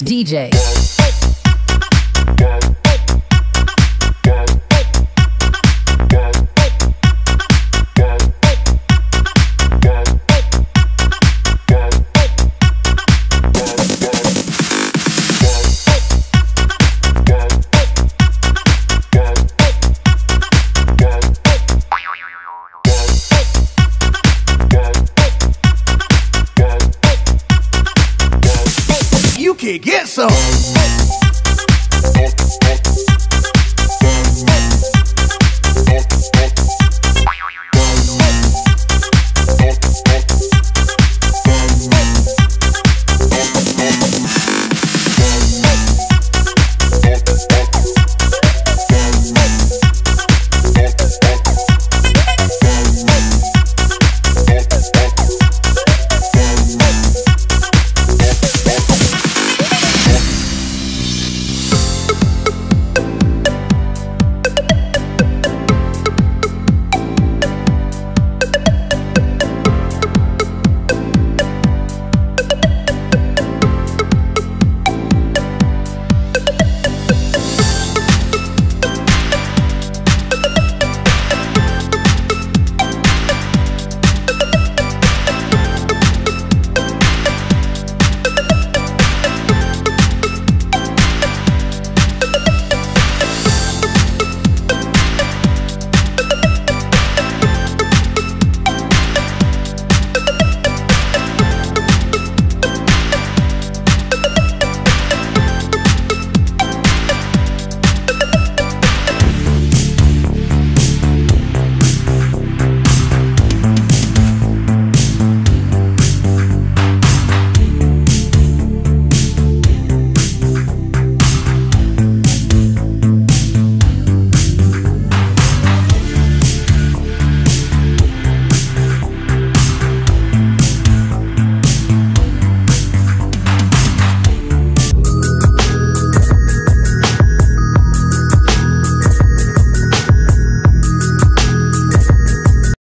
DJ. You can get some.